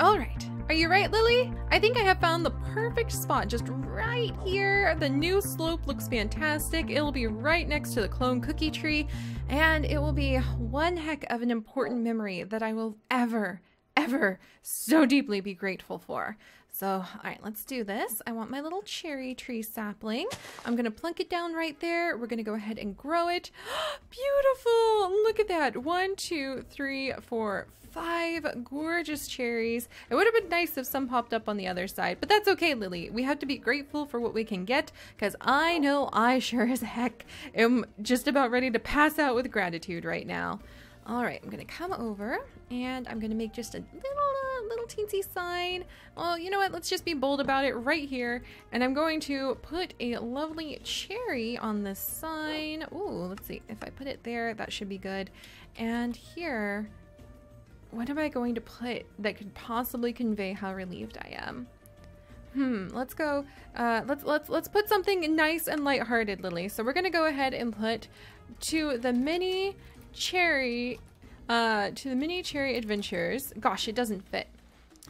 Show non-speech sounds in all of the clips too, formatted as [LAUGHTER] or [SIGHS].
All right. Are you right, Lily? I think I have found the perfect spot just right here. The new slope looks fantastic. It'll be right next to the clone cookie tree, and it will be one heck of an important memory that I will ever, ever so deeply be grateful for. So, all right, let's do this. I want my little cherry tree sapling. I'm gonna plunk it down right there. We're gonna go ahead and grow it. [GASPS] Beautiful! Look at that. One, two, three, four, five gorgeous cherries. It would have been nice if some popped up on the other side, but that's okay, Lily. We have to be grateful for what we can get because I know I sure as heck am just about ready to pass out with gratitude right now. All right, I'm gonna come over and I'm gonna make just a little, uh, little teensy sign. Well, you know what? Let's just be bold about it right here. And I'm going to put a lovely cherry on this sign. Ooh, let's see. If I put it there, that should be good. And here, what am I going to put that could possibly convey how relieved I am? Hmm, let's go, uh, let's, let's, let's put something nice and lighthearted, Lily. So we're gonna go ahead and put to the mini cherry, uh, to the mini cherry adventures. Gosh, it doesn't fit.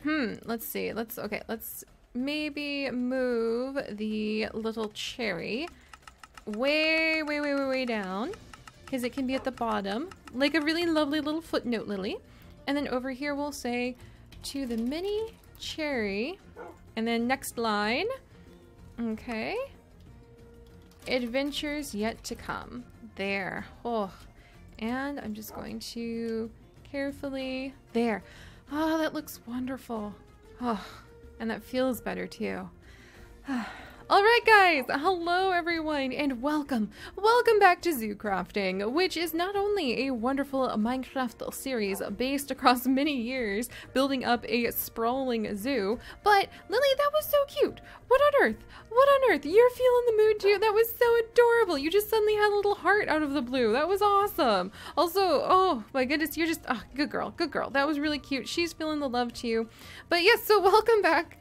Hmm, let's see, let's, okay, let's maybe move the little cherry way, way, way, way, way down because it can be at the bottom, like a really lovely little footnote, Lily. And then over here we'll say to the mini cherry. And then next line. Okay. Adventures yet to come. There. Oh. And I'm just going to carefully... There. Oh, that looks wonderful. Oh, and that feels better too. [SIGHS] Oh. All right, guys. Hello, everyone, and welcome. Welcome back to Zoo Crafting, which is not only a wonderful Minecraft series based across [LAUGHS] many years, building up a sprawling zoo, but Lily, that was so cute. What on earth? What on earth? You're feeling the mood too? That was so adorable. You just suddenly had a little heart out of the blue. That was awesome. Also, oh my goodness, you're just, oh, good girl, good girl. That was really cute. She's feeling the love too. But yes, so [LAUGHS] welcome back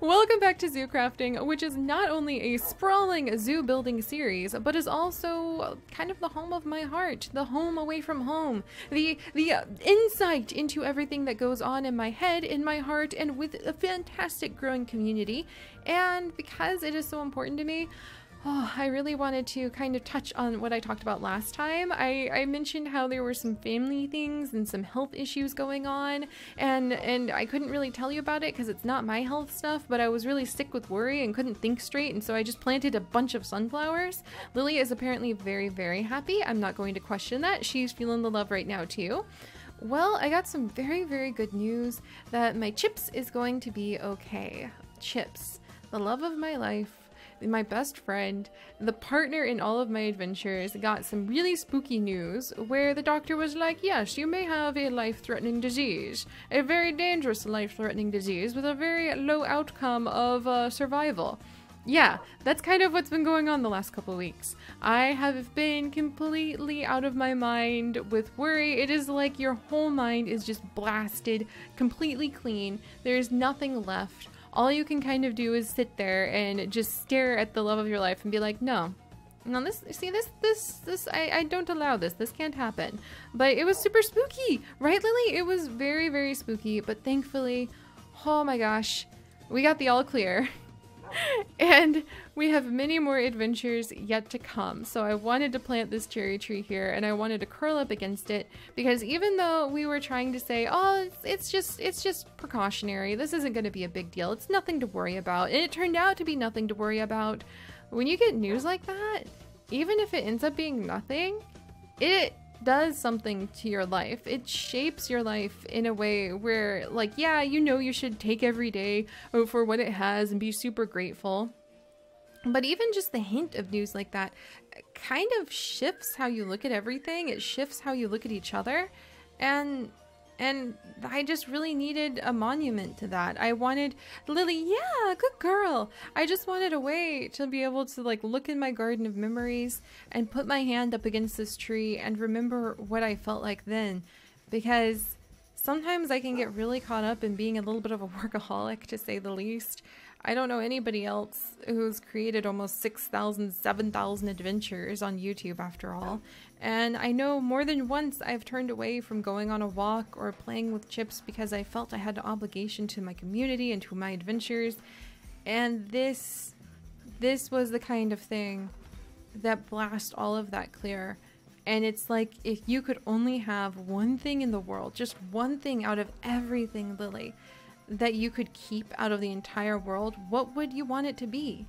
Welcome back to Zoo Crafting, which is not only a sprawling zoo building series, but is also kind of the home of my heart, the home away from home, the the uh, insight into everything that goes on in my head, in my heart, and with a fantastic growing community. And because it is so important to me, Oh, I really wanted to kind of touch on what I talked about last time. I, I mentioned how there were some family things and some health issues going on, and and I couldn't really tell you about it because it's not my health stuff, but I was really sick with worry and couldn't think straight, and so I just planted a bunch of sunflowers. Lily is apparently very, very happy. I'm not going to question that. She's feeling the love right now, too. Well, I got some very, very good news that my Chips is going to be okay. Chips, the love of my life, my best friend, the partner in all of my adventures, got some really spooky news where the doctor was like, Yes, you may have a life threatening disease, a very dangerous life threatening disease with a very low outcome of uh, survival. Yeah, that's kind of what's been going on the last couple of weeks. I have been completely out of my mind with worry. It is like your whole mind is just blasted, completely clean. There's nothing left all you can kind of do is sit there and just stare at the love of your life and be like, no, no, this, see, this, this, this, I, I don't allow this. This can't happen. But it was super spooky, right, Lily? It was very, very spooky, but thankfully, oh my gosh, we got the all clear. [LAUGHS] [LAUGHS] and we have many more adventures yet to come. So I wanted to plant this cherry tree here and I wanted to curl up against it because even though we were trying to say, oh, it's, it's just it's just precautionary. This isn't going to be a big deal. It's nothing to worry about. And it turned out to be nothing to worry about. When you get news like that, even if it ends up being nothing, it does something to your life. It shapes your life in a way where, like, yeah, you know you should take every day for what it has and be super grateful. But even just the hint of news like that kind of shifts how you look at everything. It shifts how you look at each other. And and I just really needed a monument to that. I wanted Lily, yeah, good girl. I just wanted a way to be able to like look in my garden of memories and put my hand up against this tree and remember what I felt like then because sometimes I can get really caught up in being a little bit of a [LAUGHS] workaholic, to say the least. I don't know anybody else who's created almost 6,000, 7,000 adventures on YouTube after all. And I know more than once I've turned away from going on a walk or playing with chips because I felt I had an obligation to my community and to my adventures. And this this was the kind of thing that blast all of that clear. And it's like if you could only have one thing in the world, just one thing out of everything, Lily, that you could keep out of the entire world, what would you want it to be?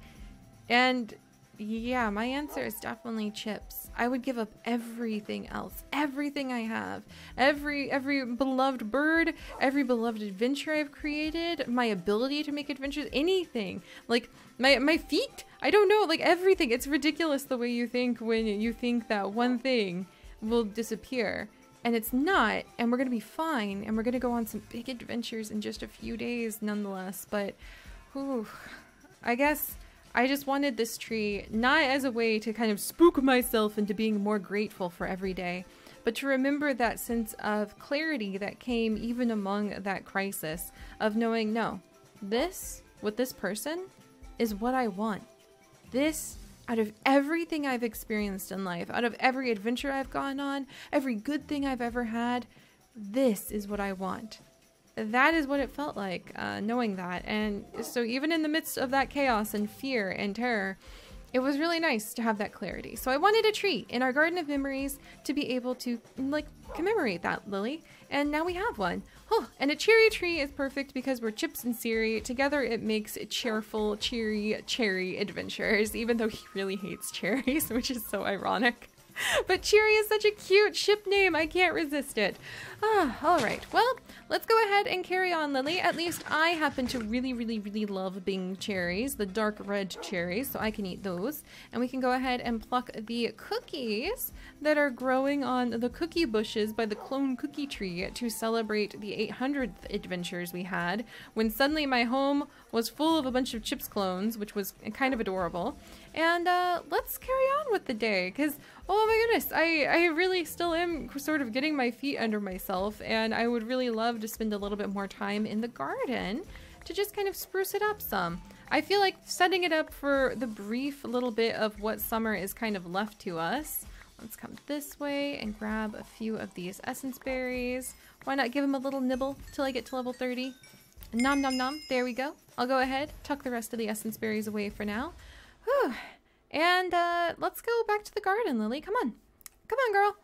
And yeah, my answer is definitely chips. I would give up everything else, everything I have, every every beloved bird, every beloved adventure I've created, my ability to make adventures, anything. Like my my feet, I don't know, like everything. It's ridiculous the way you think when you think that one thing will disappear and it's not and we're gonna be fine and we're gonna go on some big adventures in just a few days nonetheless but whew, i guess i just wanted this tree not as a way to kind of spook myself into being more grateful for every day but to remember that sense of clarity that came even among that crisis of knowing no this with this person is what i want. This out of everything I've experienced in life, out of every adventure I've gone on, every good thing I've ever had, this is what I want. That is what it felt like, uh, knowing that. And so, even in the midst of that chaos and fear and terror, it was really nice to have that clarity. So I wanted a tree in our garden of memories to be able to like commemorate that Lily, and now we have one. Oh, and a cherry tree is perfect because we're Chips and Seri. Together it makes cheerful, cheery, cherry adventures, even though he really hates cherries, [LAUGHS] which is so ironic. But Cheery is such a cute ship name, I can't resist it. Ah, all right. Well, let's go ahead and carry on, Lily. At least I happen to really, really, really love Bing cherries, the dark red cherries, so I can eat those. And we can go ahead and pluck the cookies that are growing on the cookie bushes by the clone cookie tree to celebrate the 800th adventures we had when suddenly my home was full of a bunch of chips clones, which was kind of adorable. And uh, let's carry on with the day because, oh my goodness, I, I really still am sort of getting my feet under myself and I would really love to spend a little bit more time in the garden to just kind of spruce it up some. I feel like setting it up for the brief little bit of what summer is kind of left to us. Let's come this way and grab a few of these essence berries. Why not give them a little nibble till I get to level 30? Nom nom nom, there we go. I'll go ahead, tuck the rest of the essence berries away for now. Whew. And uh, let's go back to the garden, Lily. Come on. Come on, girl.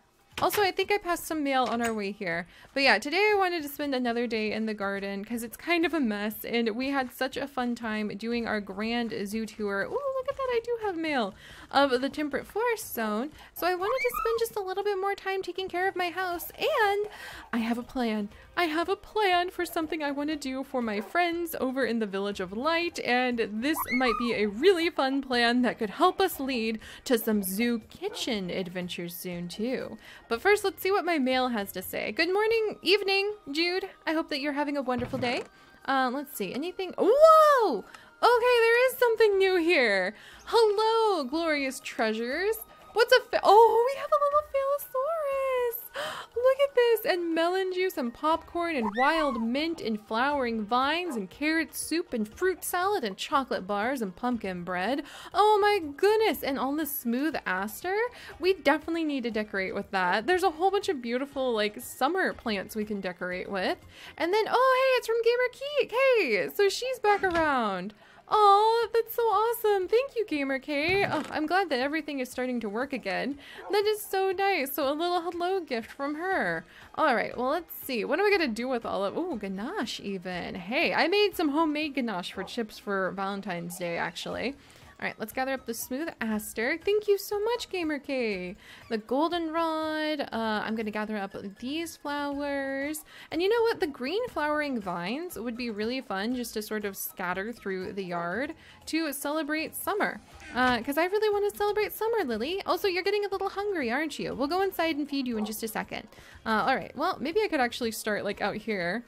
Also, I think I passed some mail on our way here. But yeah, today I wanted to spend another day in the garden because it's kind of a mess and we had such a fun time doing our grand zoo tour. Ooh, at that, I do have mail of the temperate forest zone. So I wanted to spend just a little bit more time taking care of my house and I have a plan. I have a plan for something I want to do for my friends over in the Village of Light and this might be a really fun plan that could help us lead to some zoo kitchen adventures soon too. But first let's see what my mail has to say. Good morning, evening, Jude. I hope that you're having a wonderful day. Uh, let's see, anything? Whoa! Okay, there is something new here. Hello, glorious treasures. What's a Oh, we have a little Phalosaurus. [GASPS] Look at this. And melon juice and popcorn and wild mint and flowering vines and carrot soup and fruit salad and chocolate bars and pumpkin bread. Oh my goodness. And all the smooth aster. We definitely need to decorate with that. There's a whole bunch of beautiful like summer plants we can decorate with. And then, oh, hey, it's from Gamer Keek. Hey, so she's back around. Oh, that's so awesome. Thank you, Gamer K. Oh, I'm glad that everything is starting to work again. That is so nice. So a little hello gift from her. All right, well, let's see. What am I going to do with all of... Oh, ganache even. Hey, I made some homemade ganache for chips for Valentine's Day, actually. All right, let's gather up the smooth aster. Thank you so much, Gamer K. The goldenrod. Uh, I'm to gather up these flowers. And you know what? The green flowering vines would be really fun just to sort of scatter through the yard to celebrate summer. Because uh, I really want to celebrate summer, Lily. Also, you're getting a little hungry, aren't you? We'll go inside and feed you in just a second. Uh, all right, well, maybe I could actually start like out here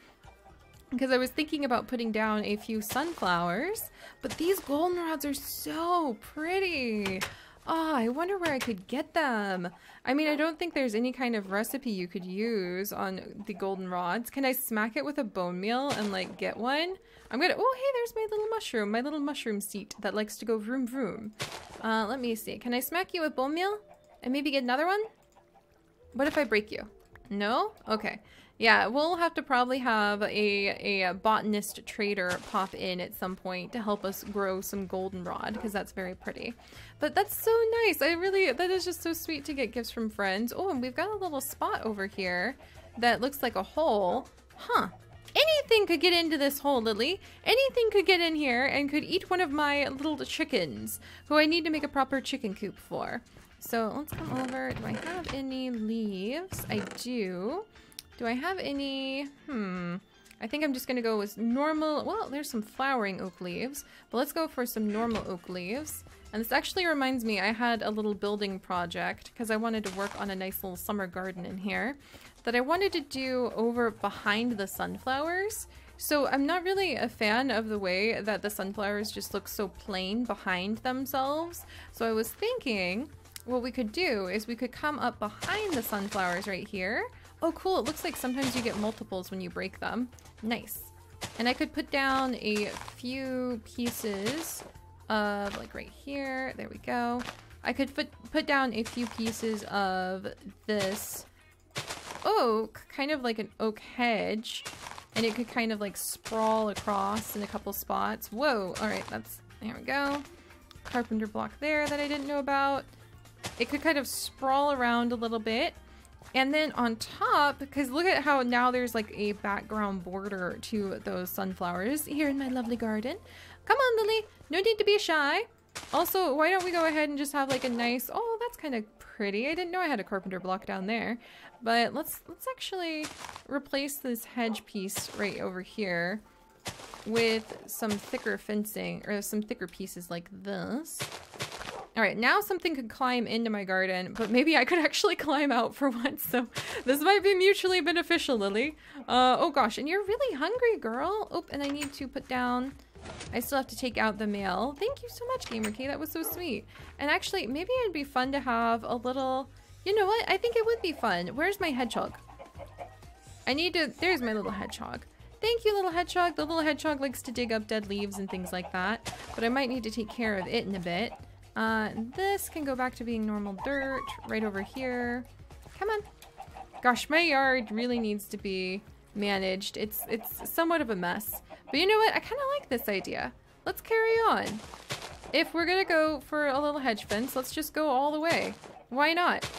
because I was thinking about putting down a few sunflowers, but these goldenrods are so pretty. Oh, I wonder where I could get them. I mean, I don't think there's any kind of recipe you could use on the goldenrods. Can I smack it with a bone meal and like get one? I'm gonna, oh, hey, there's my little mushroom, my little mushroom seat that likes to go vroom vroom. Uh, let me see. Can I smack you with bone meal and maybe get another one? What if I break you? No? Okay. Yeah, we'll have to probably have a, a botanist trader pop in at some point to help us grow some goldenrod because that's very pretty. But that's so nice. I really, that is just so sweet to get gifts from friends. Oh, and we've got a little spot over here that looks like a hole. Huh. Anything could get into this hole, Lily. Anything could get in here and could eat one of my little chickens who I need to make a proper chicken coop for. So let's come over. Do I have any leaves? I do. Do I have any? Hmm. I think I'm just to go with normal. Well, there's some flowering oak leaves, but let's go for some normal oak leaves. And this actually reminds me, I had a little building project because I wanted to work on a nice little summer garden in here that I wanted to do over behind the sunflowers. So I'm not really a fan of the way that the sunflowers just look so plain behind themselves. So I was thinking what we could do is we could come up behind the sunflowers right here Oh, cool. It looks like sometimes you get multiples when you break them. Nice. And I could put down a few pieces of, like right here. There we go. I could put, put down a few pieces of this oak, kind of like an oak hedge. And it could kind of like sprawl across in a couple spots. Whoa. All right, that's, there we go. Carpenter block there that I didn't know about. It could kind of sprawl around a little bit and then on top, because look at how now there's like a background border to those sunflowers here in my lovely garden. Come on, Lily. No need to be shy. Also, why don't we go ahead and just have like a nice, oh, that's kind of pretty. I didn't know I had a carpenter block down there. But let's, let's actually replace this hedge piece right over here with some thicker fencing or some thicker pieces like this. All right, now something could climb into my garden, but maybe I could [LAUGHS] actually climb out for once, so this might be mutually beneficial, Lily. Uh, oh gosh, and you're really hungry, girl. Oh, and I need to put down... I still have to take out the mail. Thank you so much, GamerK. That was so sweet. And actually, maybe it'd be fun to have a little... You know what? I think it would be fun. Where's my hedgehog? I need to... There's my little hedgehog. Thank you, little hedgehog. The little hedgehog likes to dig up dead leaves and things like that. But I might need to take care of it in a bit. Uh, this can go back to being normal dirt right over here. Come on. Gosh, my yard really needs to be managed. It's it's somewhat of a mess. But you know what? I kind of like this idea. Let's carry on. If we're gonna go for a little hedge fence, let's just go all the way. Why not?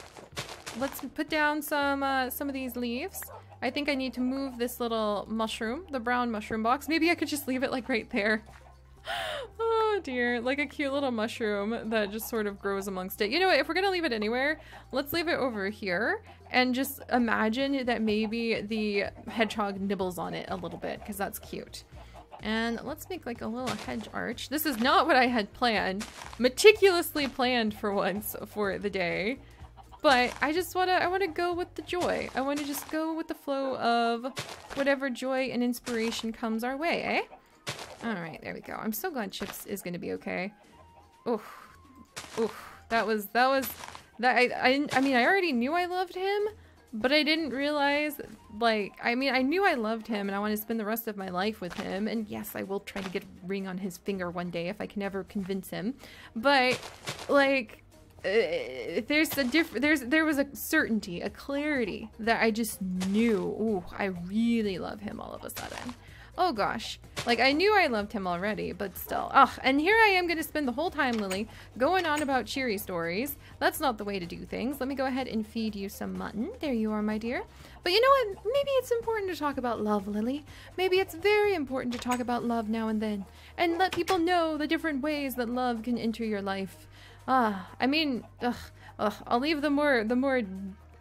Let's put down some uh, some of these leaves. I think I need to move this little mushroom, the brown mushroom box. Maybe I could just leave it like right there. [GASPS] dear, like a cute little mushroom that just sort of grows amongst it. You know what, if we're gonna leave it anywhere, let's leave it over here and just imagine that maybe the hedgehog nibbles on it a little bit because that's cute. And let's make like a little hedge arch. This is not what I had planned, meticulously planned for once for the day. But I just wanna, I wanna go with the joy. I wanna just go with the flow of whatever joy and inspiration comes our way, eh? Alright, there we go. I'm so glad Chips is gonna be okay. Oof. Oof. That was, that was, that, I, I, I mean, I already knew I loved him, but I didn't realize, like, I mean, I knew I loved him and I want to spend the rest of my life with him. And yes, I will try to get a ring on his finger one day if I can ever convince him. But, like, uh, there's a different there's there was a certainty a clarity that i just knew ooh i really love him all of a sudden Oh gosh. Like, I knew I loved him already, but still. Ugh, and here I am gonna spend the whole time, Lily, going on about cheery stories. That's not the way to do things. Let me go ahead and feed you some mutton. There you are, my dear. But you know what? Maybe it's important to talk about love, Lily. Maybe it's very important to talk about love now and then. And let people know the different ways that love can enter your life. Ah, I mean, ugh, ugh, I'll leave the more, the more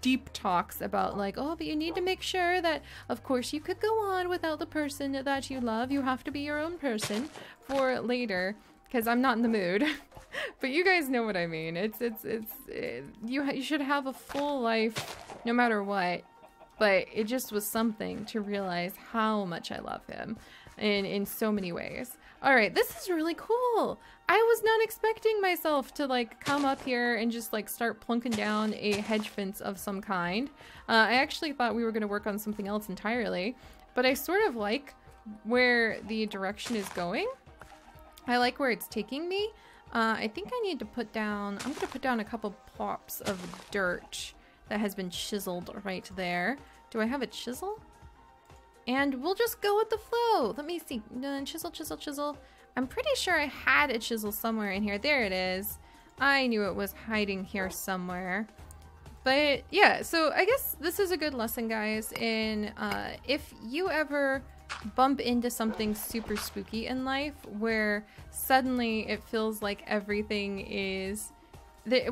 deep talks about like, oh, but you need to make sure that, of course, you could go on without the person that you love. You have to be your own person for later because I'm not in the mood. [LAUGHS] but you guys know what I mean. It's, it's, it's, it, you, you should have a full life no matter what. But it just was something to realize how much I love him. in, in so many ways. All right, this is really cool. I was not expecting myself to like come up here and just like start plunking down a hedge fence of some kind. Uh, I actually thought we were going to work on something else entirely, but I sort of like where the direction is going. I like where it's taking me. Uh, I think I need to put down, I'm going to put down a couple plops of dirt that has been chiseled right there. Do I have a chisel? And we'll just go with the flow. Let me see. Chisel, chisel, chisel. I'm pretty sure I had a chisel somewhere in here. There it is. I knew it was hiding here somewhere. But yeah, so I guess this is a good lesson, guys, in uh, if you ever bump into something super spooky in life where suddenly it feels like everything is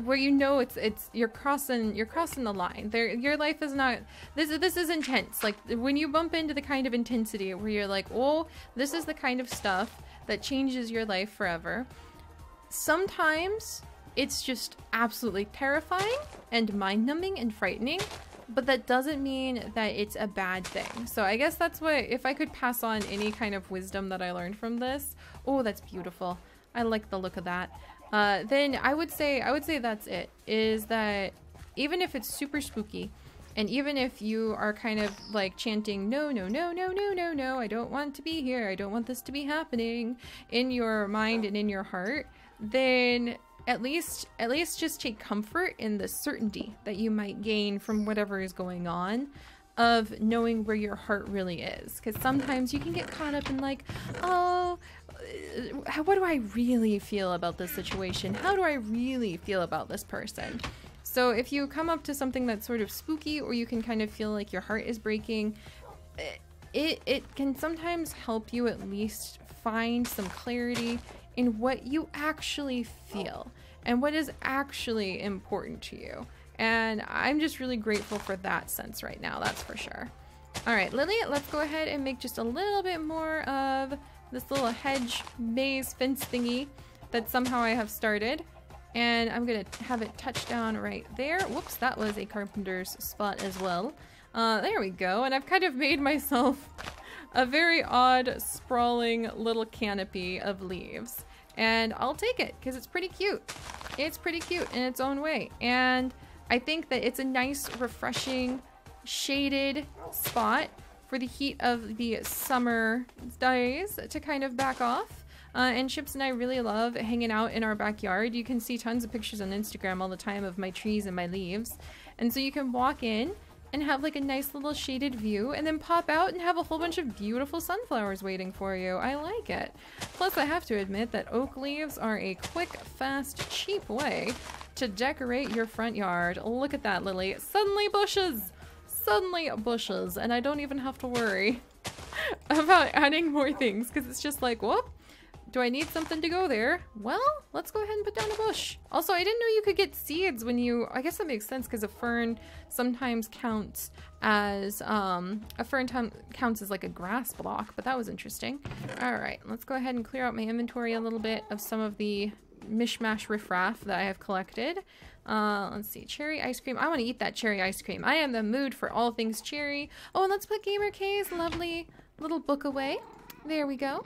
where you know it's it's you're crossing you're crossing the line there your life is not this this is intense like when you bump into the kind of intensity where you're like oh this is the kind of stuff that changes your life forever. Sometimes it's just absolutely terrifying and mind-numbing and frightening but that doesn't mean that it's a bad thing. So i guess that's what if i could pass on any kind of wisdom that i learned from this oh that's beautiful. I like the look of that. Uh, then I would say I would say that's it. Is that even if it's super spooky, and even if you are kind of like chanting no no no no no no no I don't want to be here I don't want this to be happening in your mind and in your heart, then at least at least just take comfort in the certainty that you might gain from whatever is going on of knowing where your heart really is because sometimes you can get caught up in like oh uh, what do I really feel about this situation? How do I really feel about this person? So if you come up to something that's sort of spooky or you can kind of feel like your heart is breaking, eh, it, it can sometimes help you at least find some clarity in what you actually feel and what is actually important to you. And I'm just really grateful for that sense right now, that's for sure. All right, Lily, let's go ahead and make just a little bit more of this little hedge maze fence thingy that somehow I have started. And I'm gonna have it touch down right there. Whoops, that was a carpenter's spot as well. Uh, there we go. And I've kind of made [LAUGHS] myself a very odd, sprawling little canopy of leaves. And I'll take it, because it's pretty cute. It's pretty cute in its own way. And I think that it's a nice, refreshing, shaded spot for the heat of the summer days to kind of back off. Uh, and Chips and I really love hanging out in our backyard. You can see tons of pictures on Instagram all the time of my trees and my leaves. And so you can walk in and have like a nice little shaded view and then pop out and have a whole bunch of beautiful sunflowers waiting for you. I like it. Plus I have to admit that oak leaves are a quick, fast, cheap way to decorate your front yard. Look at that, Lily. Suddenly bushes! suddenly bushes and I don't even have to worry [LAUGHS] about adding more things because it's just like, whoop, do I need something to go there? Well, let's go ahead and put down a bush. Also, I didn't know you could get seeds when you, I guess that makes sense because a fern sometimes counts as, um, a fern counts as like a grass block, but that was interesting. All right, let's go ahead and clear out my inventory a little bit of some of the mishmash riffraff that I have collected. Uh, let's see, cherry ice cream. I want to eat that cherry ice cream. I am the mood for all things cherry. Oh, and let's put Gamer K's lovely little book away. There we go.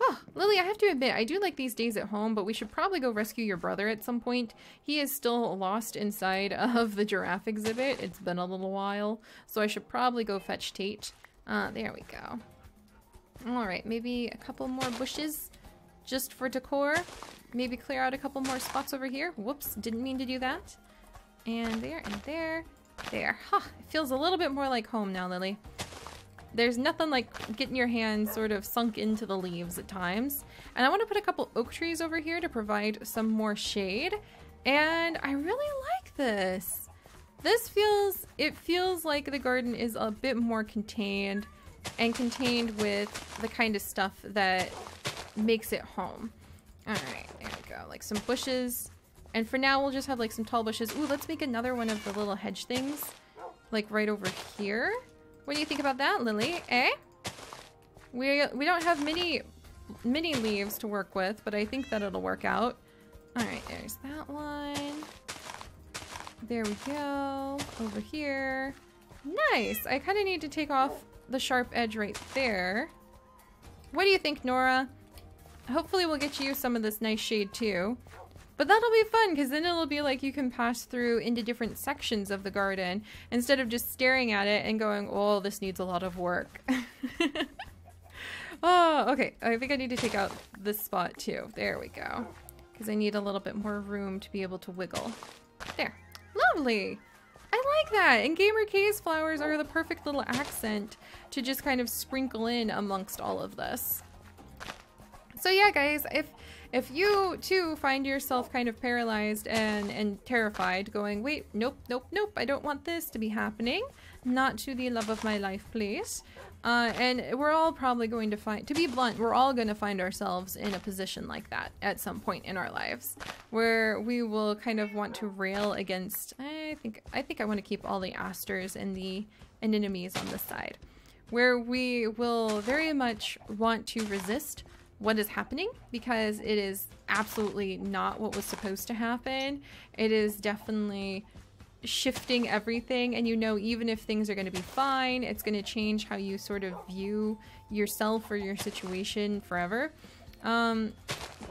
Oh, Lily, I have to admit, I do like these days at home, but we should probably go rescue your brother at some point. He is still lost inside [LAUGHS] of the giraffe exhibit. It's been a little while, so I should probably go fetch Tate. Uh, there we go. All right, maybe a couple more bushes just for decor. Maybe clear out a couple more spots over here. Whoops, didn't mean to do that. And there, and there, there. Huh, it feels a little bit more like home now, Lily. There's nothing like getting your hands sort of sunk into the leaves at times. And I want to put a couple oak trees over here to provide some more shade. And I really like this. This feels, it feels like the garden is a bit more contained and contained with the kind of stuff that makes it home. All right, there we go. Like some bushes. And for now, we'll just have like some tall bushes. Ooh, let's make another one of the little hedge things. Like right over here. What do you think about that, Lily? Eh? We, we don't have many, many leaves to work with, but I think that it'll work out. All right, there's that one. There we go. Over here. Nice. I kind of need to take off the sharp edge right there. What do you think, Nora? Hopefully we'll get you some of this nice shade too. But that'll be fun because then it'll be like you can pass through into different sections of the garden instead of just staring at it and going, oh, this needs a lot of work. [LAUGHS] oh, okay. I think I need to take out this spot too. There we go. Because I need a little bit more room to be able to wiggle. There. Lovely. I like that. And Gamer K's flowers are the perfect little accent to just kind of sprinkle in amongst all of this. So yeah, guys, if if you too find yourself kind of paralyzed and and terrified, going, wait, nope, nope, nope, I don't want this to be happening. Not to the love of my life, please. Uh, and we're all probably going to find, to be blunt, we're all going to find ourselves in a position like that at some point in our lives, where we will kind of want to rail against. I think I think I want to keep all the asters and the anemones on this side, where we will very much want to resist what is happening because it is absolutely not what was supposed to happen. It is definitely shifting everything and you know even if things are going to be fine it's going to change how you sort of view yourself or your situation forever um,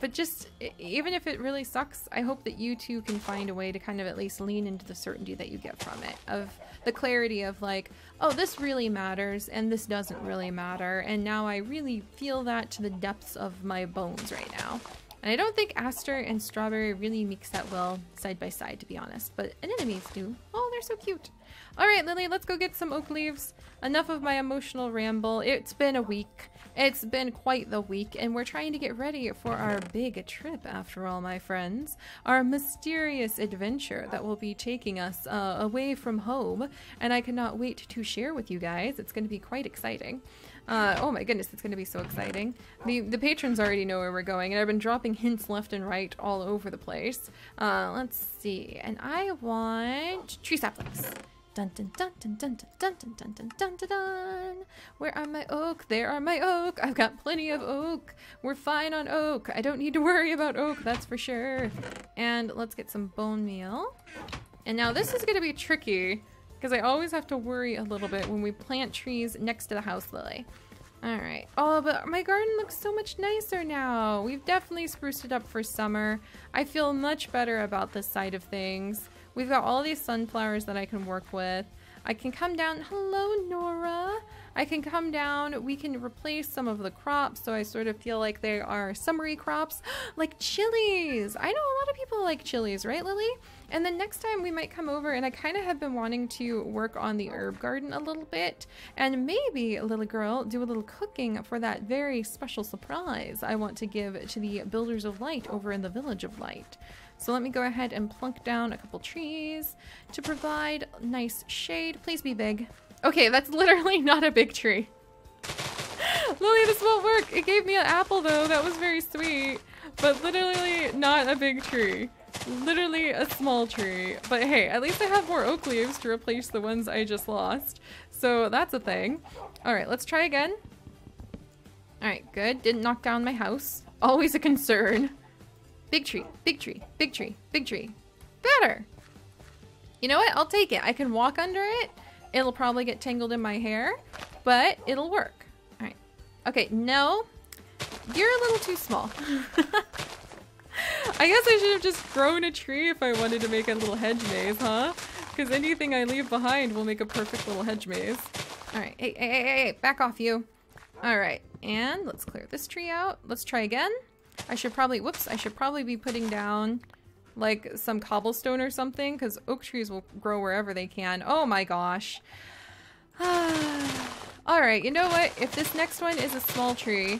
but just even if it really sucks i hope that you too can find a way to kind of at least lean into the certainty that you get from it of the clarity of like oh this really matters and this doesn't really matter and now i really feel that to the depths of my bones right now and I don't think Aster and Strawberry really mix that well side by side, to be honest. But anemones do. Oh, they're so cute. All right, Lily, let's go get some oak leaves. Enough of my emotional ramble. It's been a week. It's been quite the week, and we're trying to get ready for our big trip, after all, my friends. Our mysterious adventure that will be taking us uh, away from home, and I cannot wait to share with you guys. It's going to be quite exciting. Uh, oh my goodness, it's going to be so exciting. The, the patrons already know where we're going, and I've been dropping hints left and right all over the place. Uh, let's see. And I want tree saplings. Dun dun dun dun dun dun dun dun dun dun dun dun. Where are my oak? There are my oak. I've got plenty of oak. We're fine on oak. I don't need to worry about oak, that's for sure. And let's get some bone meal. And now this is to be tricky because I always have to worry a little bit when we plant trees next to the house lily. Alright. Oh, but my garden looks so much nicer now. We've definitely spruced it up for summer. I feel much better about this side of things. We've got all these sunflowers that I can work with. I can come down. Hello, Nora. I can come down. We can replace some of the crops, so I sort of feel like they are summery crops, [GASPS] like chilies. I know a lot of people like chilies, right, Lily? And then next time we might come over, and I kind of have been wanting to work on the herb garden a little bit, and maybe, little girl, do a little cooking for that very special surprise I want to give to the Builders of Light over in the Village of Light. So let me go ahead and plunk down a couple trees to provide nice shade. Please be big. Okay, that's [LAUGHS] literally not a big tree. Lily, this won't work. It gave me an apple though. That was very sweet. But literally not a big tree. Literally a small tree. But hey, at least I have more oak leaves to replace the ones I just lost. So that's a thing. Alright, let's try again. Alright, good. Didn't knock down my house. Always a concern. Big tree, big tree, big tree, big tree. Better. You know what? I'll take it. I can walk under it. It'll probably get tangled in my hair, but it'll work. All right. Okay, no. You're a little too small. [LAUGHS] I guess I should have just grown a tree if I wanted to make a little hedge maze, huh? Because anything I leave behind will make a perfect little hedge maze. All right, hey, hey, hey, hey, back off you. All right, and let's clear this tree out. Let's try again. I should probably, whoops, I should probably be putting down like some cobblestone or something because oak trees will grow wherever they can. Oh my gosh. [SIGHS] Alright, you know what? If this next one is a small tree,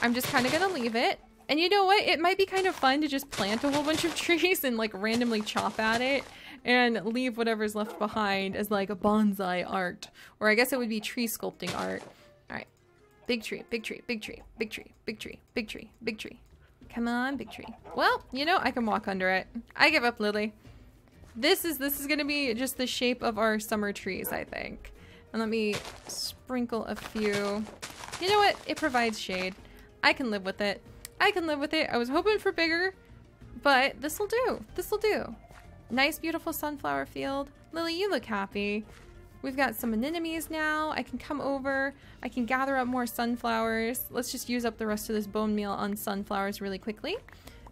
I'm just kind of going to leave it. And you know what? It might be kind of fun to just plant a whole bunch of [LAUGHS] trees and like randomly chop at it and leave whatever's left behind as like a bonsai art. Or I guess it would be tree sculpting art. Big tree, big tree, big tree, big tree, big tree, big tree, big tree. Come on, big tree. Well, you know, I can walk under it. I give up, Lily. This is this is gonna be just the shape of our summer trees, I think. And let me sprinkle a few. You know what? It provides shade. I can live with it. I can live with it. I was hoping for bigger, but this will do. This will do. Nice, beautiful sunflower field. Lily, you look happy. We've got some anemones now. I can come over. I can gather up more sunflowers. Let's just use up the rest of this bone meal on sunflowers really quickly.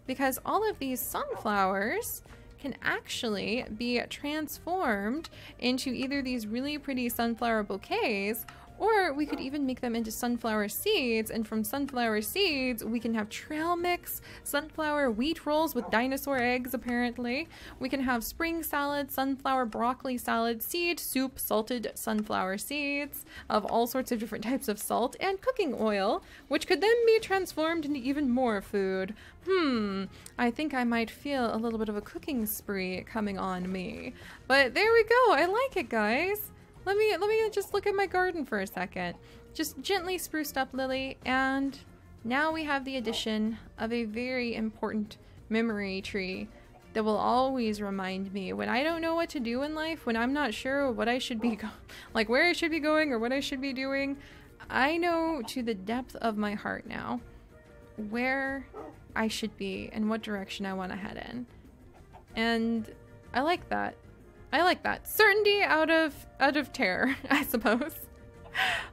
Because all of these sunflowers can actually be transformed into either these really pretty sunflower bouquets or we could even make them into sunflower seeds, and from sunflower seeds, we can have trail mix, sunflower wheat rolls with dinosaur eggs, apparently. We can have spring salad, sunflower broccoli salad, seed soup, salted sunflower seeds of all sorts of different types of salt, and cooking oil, which could then be transformed into even more food. Hmm, I think I might feel a little bit of a cooking spree coming on me. But there we go, I like it, guys. Let me let me just look at my garden for a second. Just gently spruced up lily and now we have the addition of a very important memory tree that will always remind me when I don't know what to do in life, when I'm not sure what I should be [LAUGHS] like where I should be going or what I should be doing. I know to the depth of my heart now where I should be and what direction I want to head in. And I like that. I like that. Certainty out of out of terror, [LAUGHS] I suppose.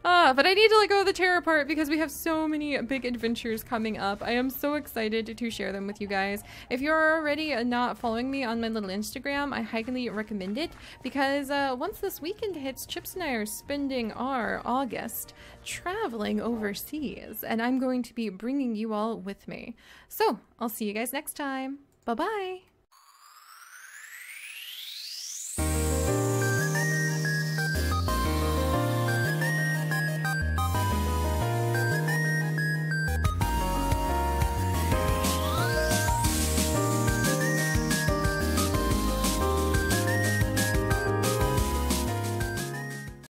Ah, but I need to let go of the terror part because we have so many big adventures coming up. I am so excited to share them with you guys. If you're already not following me on my little Instagram, I highly recommend it because uh, once this weekend hits, Chips and I are spending our August traveling overseas, and I'm going to be bringing you all with me. So I'll see you guys next time. Bye bye.